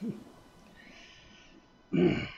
Hmm.